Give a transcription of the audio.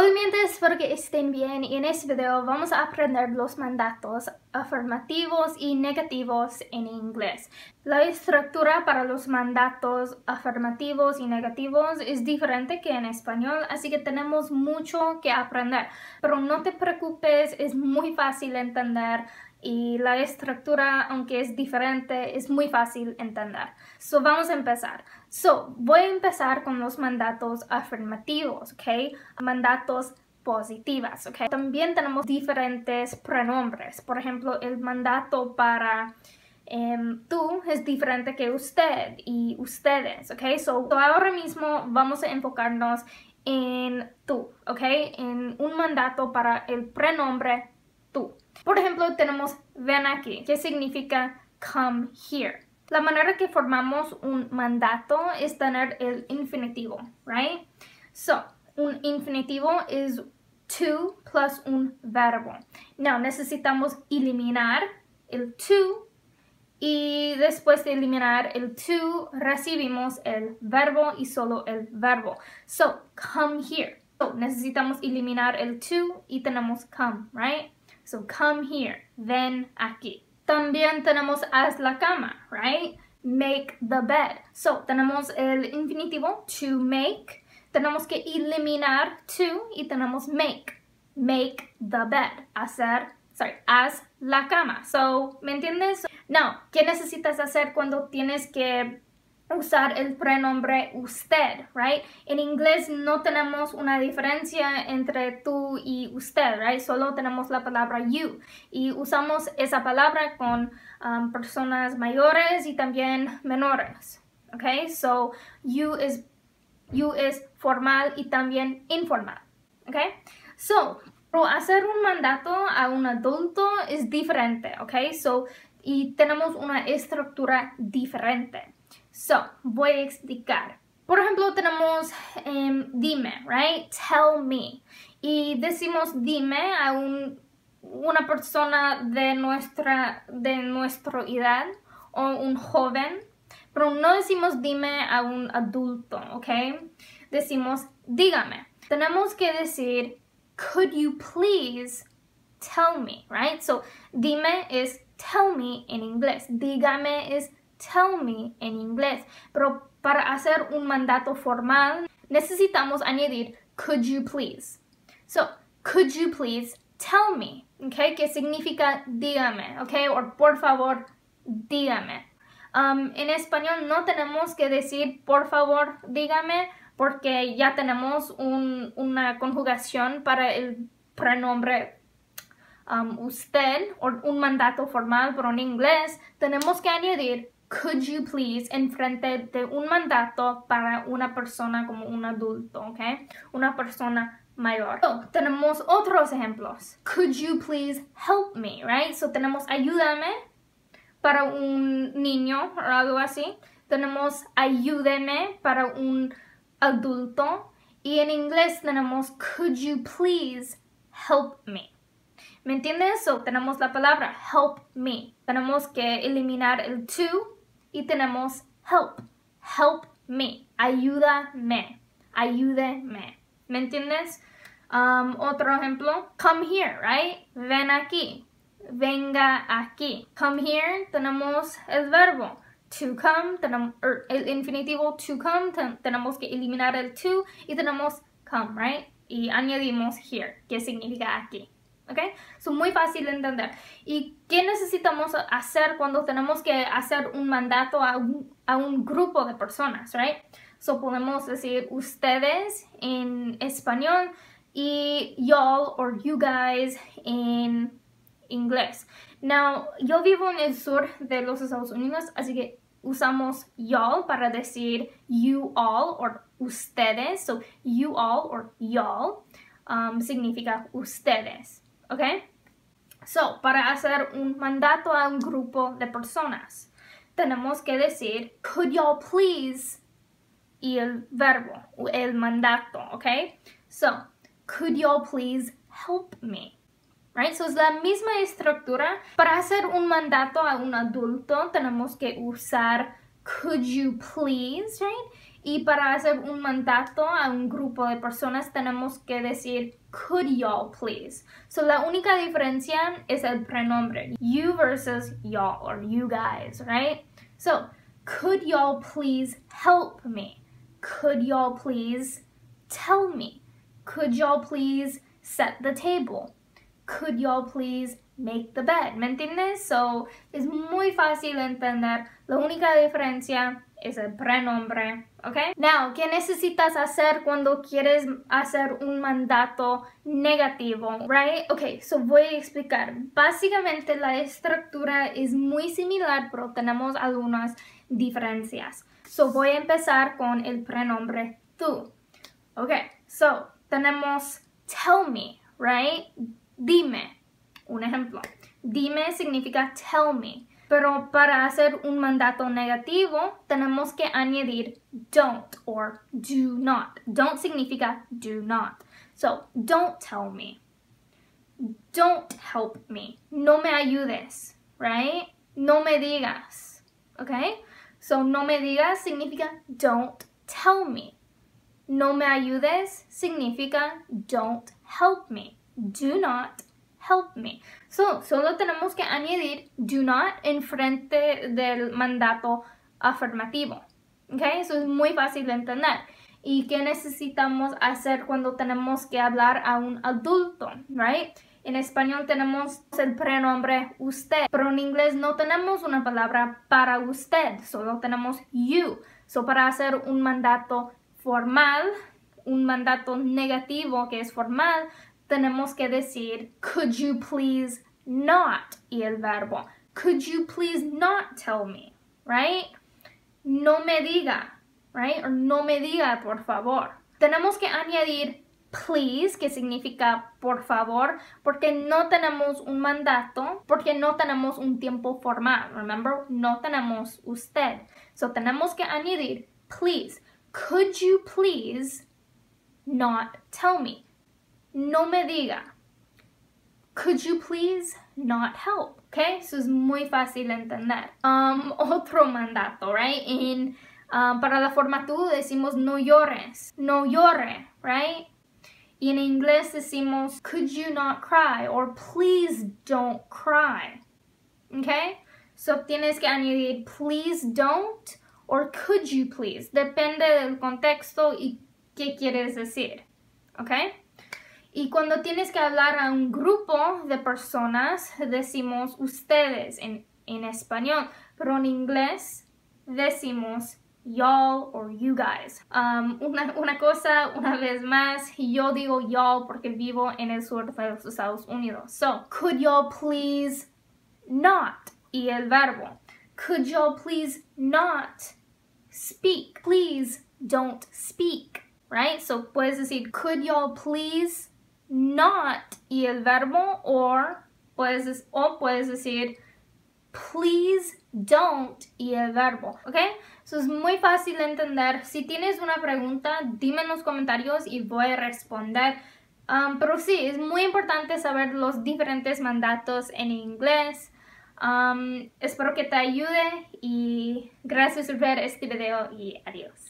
Obviamente espero que estén bien y en este video vamos a aprender los mandatos afirmativos y negativos en inglés. La estructura para los mandatos afirmativos y negativos es diferente que en español, así que tenemos mucho que aprender. Pero no te preocupes, es muy fácil entender y la estructura, aunque es diferente, es muy fácil entender. So, vamos a empezar. So, voy a empezar con los mandatos afirmativos, ¿ok? Mandatos positivas, ¿ok? También tenemos diferentes pronombres. Por ejemplo, el mandato para em, tú es diferente que usted y ustedes, ¿ok? So, ahora mismo vamos a enfocarnos en tú, ¿ok? En un mandato para el pronombre tú. Ejemplo, tenemos ven aquí, que significa come here. La manera que formamos un mandato es tener el infinitivo, right? So, un infinitivo es to plus un verbo. Now, necesitamos eliminar el to y después de eliminar el to recibimos el verbo y solo el verbo. So, come here. So, necesitamos eliminar el to y tenemos come, right? So come here, ven aquí. También tenemos haz la cama, right? Make the bed. So tenemos el infinitivo to make. Tenemos que eliminar to y tenemos make. Make the bed. Hacer, sorry, haz la cama. So, ¿me entiendes? Now, ¿qué necesitas hacer cuando tienes que usar el pronombre usted, right? En inglés no tenemos una diferencia entre tú y usted, right? Solo tenemos la palabra you y usamos esa palabra con um, personas mayores y también menores, okay? So you is you es formal y también informal, okay? So pero hacer un mandato a un adulto es diferente, okay? So y tenemos una estructura diferente. So, voy a explicar. Por ejemplo, tenemos um, dime, right? Tell me. Y decimos dime a un, una persona de nuestra, de nuestra edad o un joven, pero no decimos dime a un adulto, ¿ok? Decimos dígame. Tenemos que decir, could you please tell me, right? So, dime es tell me en inglés. Dígame es tell me en inglés, pero para hacer un mandato formal necesitamos añadir could you please. So, could you please tell me, okay? Que significa dígame, okay? O por favor, dígame. Um, en español no tenemos que decir por favor, dígame, porque ya tenemos un, una conjugación para el pronombre um, usted o un mandato formal, pero en inglés tenemos que añadir could you please en frente de un mandato para una persona como un adulto, ¿ok? Una persona mayor. So, tenemos otros ejemplos. Could you please help me, right? So tenemos ayúdame para un niño o algo así. Tenemos ayúdeme para un adulto. Y en inglés tenemos could you please help me. ¿Me entiendes? So, tenemos la palabra help me. Tenemos que eliminar el to y tenemos help. Help me. Ayúdame. Ayúdeme. ¿Me entiendes? Um, otro ejemplo. Come here, right? Ven aquí. Venga aquí. Come here. Tenemos el verbo. To come. Tenemos er, el infinitivo to come. tenemos que eliminar el to y tenemos come, right? Y añadimos here, que significa aquí. ¿Ok? Son muy fácil de entender. ¿Y qué necesitamos hacer cuando tenemos que hacer un mandato a un, a un grupo de personas, right? So podemos decir ustedes en español y y'all or you guys en inglés. Now, yo vivo en el sur de los Estados Unidos, así que usamos y'all para decir you all or ustedes. So, you all or y'all um, significa ustedes. ¿Ok? So, para hacer un mandato a un grupo de personas, tenemos que decir, could y'all please, y el verbo, el mandato, ¿ok? So, could y'all please help me? Right? So, es la misma estructura. Para hacer un mandato a un adulto, tenemos que usar could you please, right? Y para hacer un mandato a un grupo de personas tenemos que decir could y'all please. So la única diferencia es el pronombre. You versus y'all or you guys, right? So, could y'all please help me? Could y'all please tell me? Could y'all please set the table? Could y'all please make the bed? ¿Me entiendes? So, es muy fácil entender. La única diferencia es el prenombre, ¿ok? Now, ¿qué necesitas hacer cuando quieres hacer un mandato negativo, right? Ok, so voy a explicar. Básicamente la estructura es muy similar, pero tenemos algunas diferencias. So voy a empezar con el prenombre tú. Ok, so tenemos tell me, right? Dime. Un ejemplo. Dime significa tell me. Pero para hacer un mandato negativo tenemos que añadir don't or do not. Don't significa do not. So, don't tell me. Don't help me. No me ayudes, right? No me digas, okay? So, no me digas significa don't tell me. No me ayudes significa don't help me. Do not help me. So, solo tenemos que añadir do not en frente del mandato afirmativo. ¿Ok? Eso es muy fácil de entender. ¿Y qué necesitamos hacer cuando tenemos que hablar a un adulto? Right? En español tenemos el prenombre usted, pero en inglés no tenemos una palabra para usted, solo tenemos you. So, para hacer un mandato formal, un mandato negativo que es formal, tenemos que decir could you please not y el verbo. Could you please not tell me, right? No me diga, right? Or no me diga, por favor. Tenemos que añadir please, que significa por favor, porque no tenemos un mandato, porque no tenemos un tiempo formal. Remember, no tenemos usted. So tenemos que añadir please. Could you please not tell me? No me diga. Could you please not help? Okay, eso es muy fácil de entender. Um, otro mandato, right? In, um, para la forma tú decimos no llores, no llore, right? Y en inglés decimos could you not cry or please don't cry. Okay? So tienes que añadir please don't or could you please. Depende del contexto y qué quieres decir. Okay? Y cuando tienes que hablar a un grupo de personas, decimos ustedes en, español, pero en inglés decimos y'all or you guys. Um, una, una, cosa, una vez más, yo digo y'all porque vivo en el sur de los Estados Unidos. So, could y'all please not? Y el verbo. Could y'all please not speak? Please don't speak. Right? So, puedes decir, could y'all please not y el verbo or puedes, o puedes decir please don't y el verbo, ¿ok? Eso es muy fácil de entender. Si tienes una pregunta, dime en los comentarios y voy a responder. Um, pero sí, es muy importante saber los diferentes mandatos en inglés. Um, espero que te ayude y gracias por ver este video y adiós.